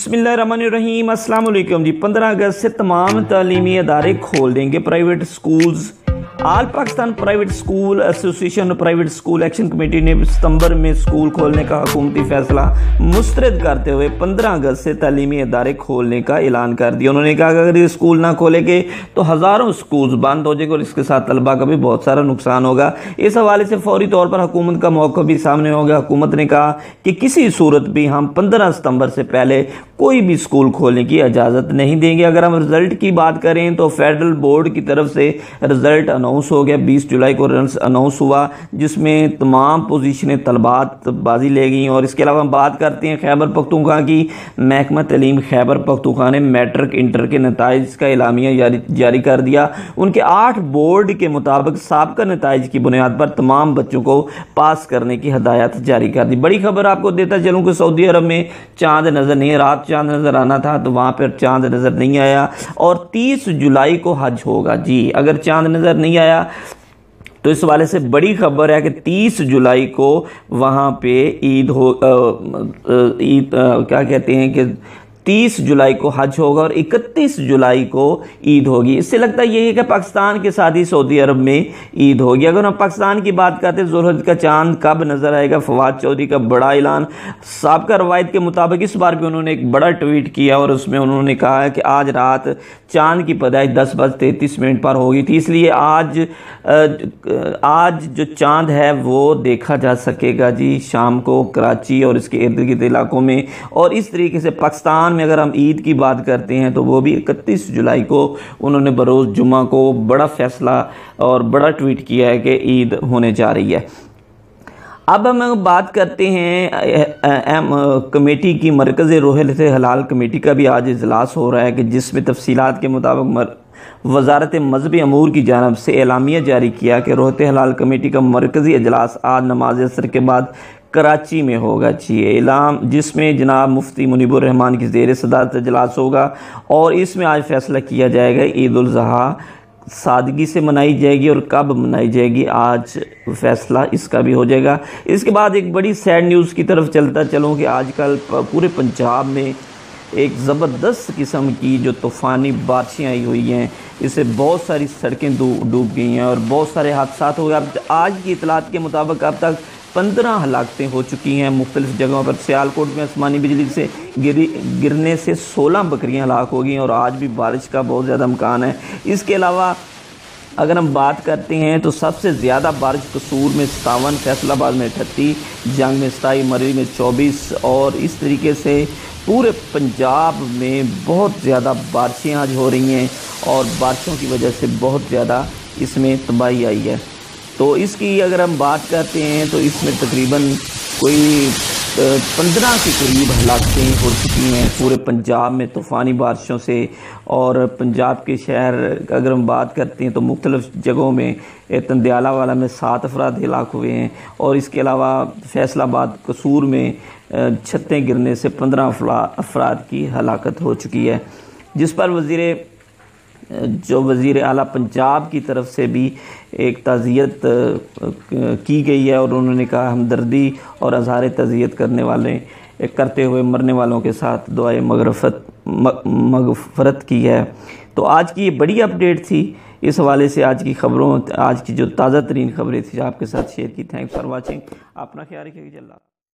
بسم اللہ الرحمن الرحیم، السلام علیکم۔ جی پندرہ اگست سے تمام تعلیمی ادارے کھول دیں گے۔ Private schools all Pakistan private school, association private school, action committee نے ستمبر میں سکول کھولنے کا حکومتی فیصلہ مسترد کرتے ہوئے پندرہ اگست سے تعلیمی ادارے کھولنے کا اعلان کر دیا۔ انہوں نے کہا کہ اگر یہ سکول نہ کھولے گے تو ہزاروں سکولز بند ہو جائے گے اور اس کے ساتھ طلبہ کا بھی بہت سارا نقصان ہوگا۔ اس حوالے سے فوری طور پر حکومت کا موقع بھی سامنے ہو گیا۔ حکومت نے کہا کہ کسی صورت بھی ہم پندرہ ستمبر سے پہلے کوئی بھی سکول کھولنے کی اجازت نہیں دیں گے۔ اگر ہم رزلٹ کی بات کریں تو فیڈرل بورڈ کی طرف سے رزلٹ اناؤنس ہو گیا، بیس جولائی کو رنس اناؤنس ہوا، جس میں تمام پوزیشنیں طلبات بازی لے گئیں۔ اور اس کے علاوہ ہم بات کرتے ہیں خیبر پختونخوا کی۔ محکمہ تعلیم خیبر پختونخوا نے میٹرک، انٹر کے نتائج کا اعلامیہ جاری کر دیا۔ ان کے آٹھ بورڈ کے مطابق سابقہ نتائج کی بنیاد پر تمام بچوں کو پاس کرنے کی ہدایت جاری کر دی۔ بڑی خبر آپ کو دیتا چلوں کہ سعودی عرب میں چاند نظر نہیں، رات چاند نظر آنا تھا تو وہاں پر چاند نظر نہیں آیا۔ اور تیس جولائی کو حج ہوگا۔ جی اگر چاند نظر نہیں آیا۔ تو اس والے سے بڑی خبر ہے کہ تیس جولائی کو وہاں پہ عید ہو عید کیا کہتے ہیں کہ تیس جولائی کو حج ہوگا اور اکتیس جولائی کو عید ہوگی۔ اس سے لگتا ہے یہ ہے کہ پاکستان کے ساتھ ہی سعودی عرب میں عید ہوگی۔ اگر ہم پاکستان کی بات کرتے ہیں ظہرت کا چاند کب نظر آئے گا؟ فواد چودھری کا بڑا اعلان۔ سابقہ روایت کے مطابق اس بار بھی انہوں نے ایک بڑا ٹویٹ کیا اور اس میں انہوں نے کہا ہے کہ آج رات چاند کی پیدائش دس بج تینتیس منٹ پر ہوگی تھی۔ اس لیے آج آج جو چاند ہے وہ دیکھا جا سکے گا۔ جی شام کو کراچی اور اس کے ارد گرد علاقوں میں اور اس طریقے سے پاکستان میں اگر ہم عید کی بات کرتے ہیں تو وہ بھی اکتیس جولائی کو انہوں نے بروز جمعہ کو بڑا فیصلہ اور بڑا ٹویٹ کیا ہے کہ عید ہونے جا رہی ہے۔ اب ہم بات کرتے ہیں ایم کمیٹی کی مرکز روحل سے حلال کمیٹی کا بھی آج اجلاس ہو رہا ہے کہ جس میں تفصیلات کے مطابق وزارت مذہبی امور کی جانب سے اعلامیہ جاری کیا کہ روحت حلال کمیٹی کا مرکزی اجلاس آج نماز اثر کے بعد کراچی میں ہوگا۔ جی اعلام، جس میں جناب مفتی منیب الرحمان کی زیر صدارت اجلاس ہوگا اور اس میں آج فیصلہ کیا جائے گا۔ عید الاضحیٰ سادگی سے منائی جائے گی اور کب منائی جائے گی آج فیصلہ اس کا بھی ہو جائے گا۔ اس کے بعد ایک بڑی سیڈ نیوز کی طرف چلتا چلوں کہ آج کل پورے پنجاب میں ایک زبردست قسم کی جو طوفانی بارشیں آئی ہوئی ہیں۔ اس سے بہت ساری سڑکیں ڈوب گئی ہیں اور بہت سارے حادثات ہو گئے۔ اب آج کی اطلاعات کے مطابق اب تک پندرہ ہلاکتیں ہو چکی ہیں۔ مختلف جگہوں پر سیالکوٹ میں آسمانی بجلی سے گری گرنے سے سولہ بکریاں ہلاک ہو گئی ہیں اور آج بھی بارش کا بہت زیادہ امکان ہے۔ اس کے علاوہ اگر ہم بات کرتے ہیں تو سب سے زیادہ بارش قصور میں ستاون، فیصل آباد میں اٹھتی جنگ میں ستائی مری میں چوبیس اور اس طریقے سے پورے پنجاب میں بہت زیادہ بارشیں آج ہو رہی ہیں اور بارشوں کی وجہ سے بہت زیادہ اس میں تباہی آئی ہے۔ تو اس کی اگر ہم بات کرتے ہیں تو اس میں تقریباً کوئی پندرہ کے قریب ہلاکتیں ہو چکی ہیں۔ پورے پنجاب میں طوفانی بارشوں سے اور پنجاب کے شہر اگر ہم بات کرتے ہیں تو مختلف جگہوں میں تندیالہ والا میں سات افراد ہلاک ہوئے ہیں اور اس کے علاوہ فیصل آباد قصور میں چھتیں گرنے سے پندرہ افراد کی ہلاکت ہو چکی ہے۔ جس پر وزیر جو وزیر اعلیٰ پنجاب کی طرف سے بھی ایک تعزیت کی گئی ہے اور انہوں نے کہا ہمدردی اور اظہار تعزیت کرنے والے، کرتے ہوئے مرنے والوں کے ساتھ دعائے مغرفت مغفرت کی ہے۔ تو آج کی یہ بڑی اپڈیٹ تھی۔ اس حوالے سے آج کی خبروں، آج کی جو تازہ ترین خبریں تھیں آپ کے ساتھ شیئر کی تھینکس فار واچنگ اپنا خیال رکھیے اللہ